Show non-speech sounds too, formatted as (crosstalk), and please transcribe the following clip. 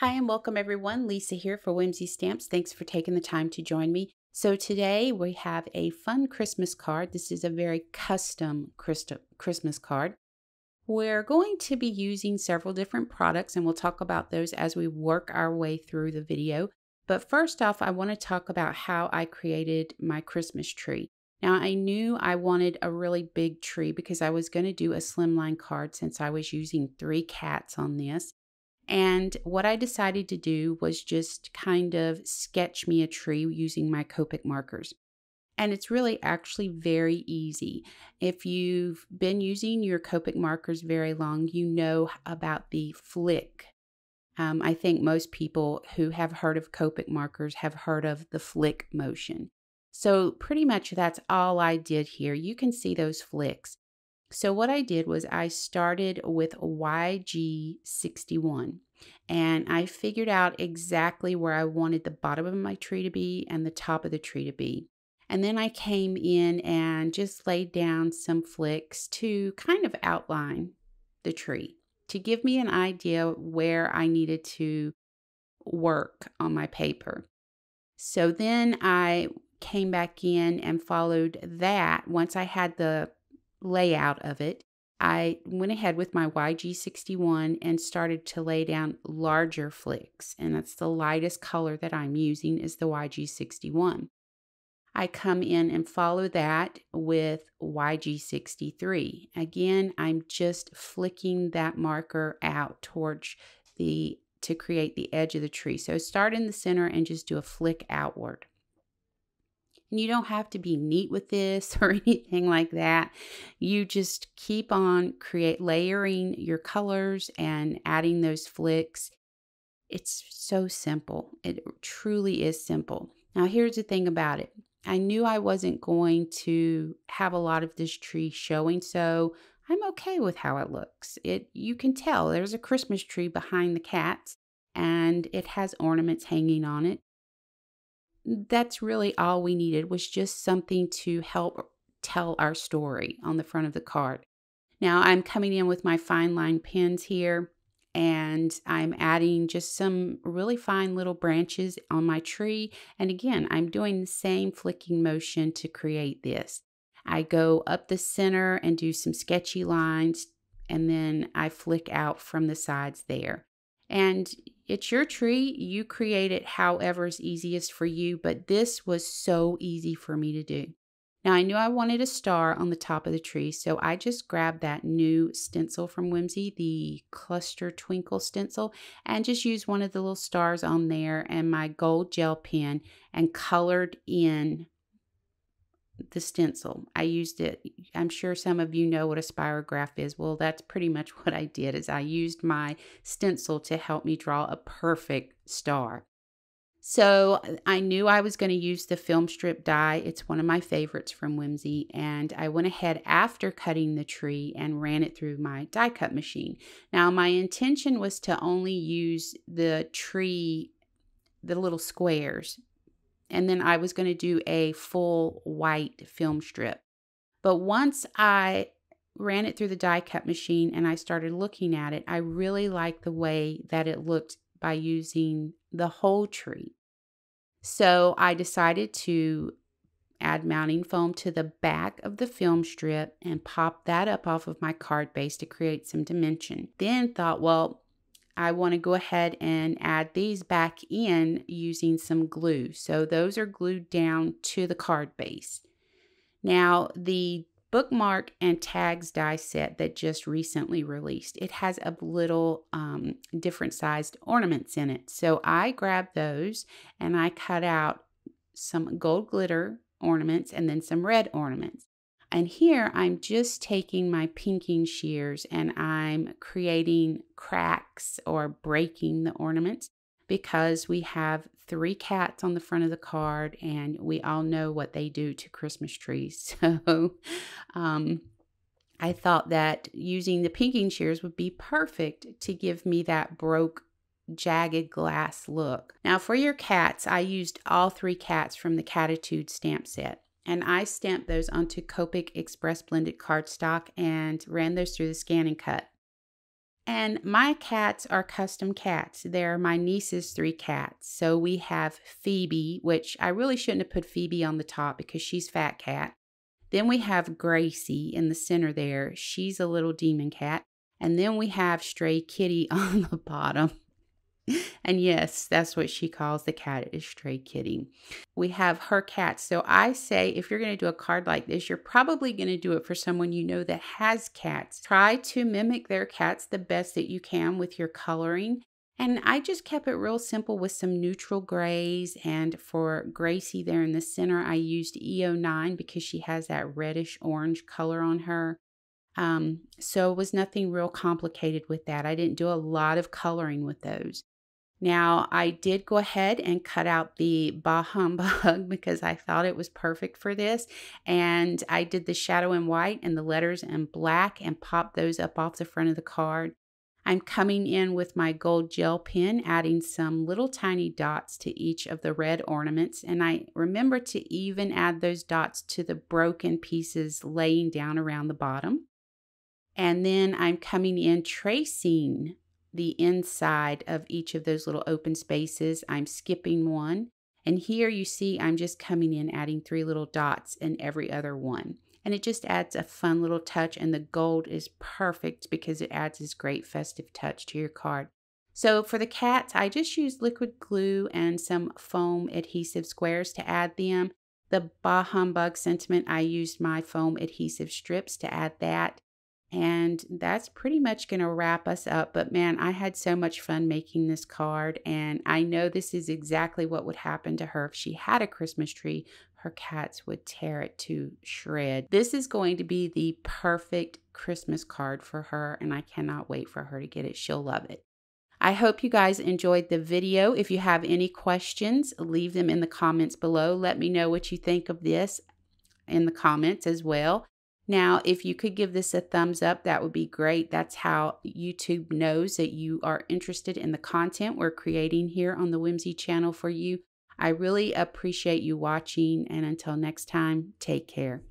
Hi and welcome everyone. Lisa here for Whimsy Stamps. Thanks for taking the time to join me. So today we have a fun Christmas card. This is a very custom Christmas card. We're going to be using several different products and we'll talk about those as we work our way through the video. But first off, I want to talk about how I created my Christmas tree. Now, I knew I wanted a really big tree because I was going to do a slimline card since I was using three cats on this. And what I decided to do was just kind of sketch me a tree using my Copic markers. And it's really actually very easy. If you've been using your Copic markers very long, you know about the flick. Um, I think most people who have heard of Copic markers have heard of the flick motion. So, pretty much that's all I did here. You can see those flicks. So what I did was I started with YG61 and I figured out exactly where I wanted the bottom of my tree to be and the top of the tree to be. And then I came in and just laid down some flicks to kind of outline the tree to give me an idea where I needed to work on my paper. So then I came back in and followed that once I had the layout of it, I went ahead with my YG61 and started to lay down larger flicks. And that's the lightest color that I'm using is the YG61. I come in and follow that with YG63. Again, I'm just flicking that marker out towards the to create the edge of the tree. So start in the center and just do a flick outward. And you don't have to be neat with this (laughs) or anything like that. You just keep on create layering your colors and adding those flicks. It's so simple. It truly is simple. Now here's the thing about it. I knew I wasn't going to have a lot of this tree showing, so I'm okay with how it looks. It you can tell there's a Christmas tree behind the cats and it has ornaments hanging on it that's really all we needed was just something to help tell our story on the front of the card. Now I'm coming in with my fine line pens here and I'm adding just some really fine little branches on my tree. And again, I'm doing the same flicking motion to create this. I go up the center and do some sketchy lines and then I flick out from the sides there. And it's your tree. You create it however is easiest for you, but this was so easy for me to do. Now, I knew I wanted a star on the top of the tree, so I just grabbed that new stencil from Whimsy, the Cluster Twinkle stencil, and just used one of the little stars on there and my gold gel pen and colored in the stencil. I used it. I'm sure some of you know what a spirograph is. Well, that's pretty much (laughs) what I did is I used my stencil to help me draw a perfect star. So I knew I was going to use the film strip die. It's one of my favorites from Whimsy. And I went ahead after cutting the tree and ran it through my die cut machine. Now, my intention was to only use the tree, the little squares and then I was going to do a full white film strip. But once I ran it through the die cut machine and I started looking at it, I really liked the way that it looked by using the whole tree. So I decided to add mounting foam to the back of the film strip and pop that up off of my card base to create some dimension. Then thought, well, I want to go ahead and add these back in using some glue. So those are glued down to the card base. Now the bookmark and tags die set that just recently released. It has a little um, different sized ornaments in it. So I grabbed those and I cut out some gold glitter ornaments and then some red ornaments. And here I'm just taking my pinking shears and I'm creating cracks or breaking the ornaments because we have three cats on the front of the card and we all know what they do to Christmas trees. (laughs) So um, I thought that using the pinking shears would be perfect to give me that broke jagged glass look. Now for your cats, I used all three cats from the Cattitude stamp set and I stamped those onto Copic Express blended cardstock and ran those through the ScanNCut. And my cats are custom cats. They're my niece's three cats. So we have Phoebe, which I really shouldn't have put Phoebe on the top because she's fat cat. Then we have Gracie in the center there. She's a little demon cat. And then we have Stray Kitty (laughs) on the bottom and yes, that's what she calls the cat is stray kitty. We have her cat. So I say if you're going to do a card like this, you're probably going to do it for someone you know that has cats. Try to mimic their cats the best that you can with your coloring. And I just kept it real simple with some neutral grays. And for Gracie there in the center, I used E09 because she has that reddish orange color on her. Um, so it was nothing real complicated with that. I didn't do a lot of coloring with those. Now, I did go ahead and cut out the Bah Humbug (laughs) because I thought it was perfect for this. And I did the shadow in white and the letters in black and popped those up off the front of the card. I'm coming in with my gold gel pen, adding some little tiny dots to each of the red ornaments. And I remember to even add those dots to the broken pieces laying down around the bottom. And then I'm coming in tracing the inside of each of those little open spaces. I'm skipping one. And here you see I'm just coming in adding three little dots in every other one. And it just adds a fun little touch and the gold is perfect because it adds this great festive touch to your card. So for the cats, I just used liquid glue and some foam adhesive squares to add them. The Bah Humbug sentiment, I used my foam adhesive strips to add that. And that's pretty much going to wrap us up. But man, I had so much fun making this card. And I know this is exactly what would happen to her if she had a Christmas tree. Her cats would tear it to shred. This is going to be the perfect Christmas card for her. And I cannot wait for her to get it. She'll love it. I hope you guys enjoyed the video. If you have any questions, leave them in the comments below. Let me know what you think of this in the comments as well. Now, if you could give this a thumbs up, that would be great. That's how YouTube knows that you are interested in the content we're creating here on the Whimsy channel for you. I really appreciate you watching, and until next time, take care.